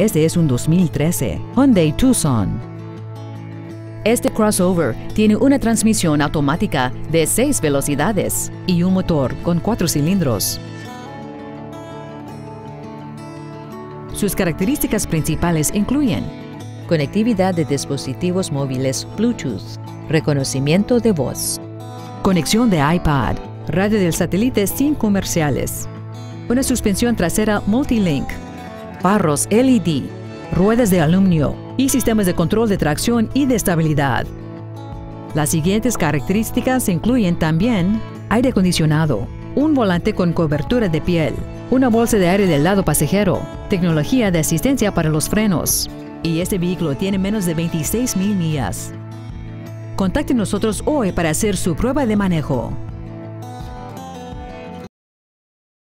Este es un 2013 Hyundai Tucson. Este crossover tiene una transmisión automática de 6 velocidades y un motor con 4 cilindros. Sus características principales incluyen conectividad de dispositivos móviles Bluetooth, reconocimiento de voz, conexión de iPad, radio del satélite sin comerciales, una suspensión trasera Multilink, farros LED, ruedas de aluminio y sistemas de control de tracción y de estabilidad. Las siguientes características incluyen también aire acondicionado, un volante con cobertura de piel, una bolsa de aire del lado pasajero, tecnología de asistencia para los frenos. Y este vehículo tiene menos de 26 mil millas. Contacte nosotros hoy para hacer su prueba de manejo.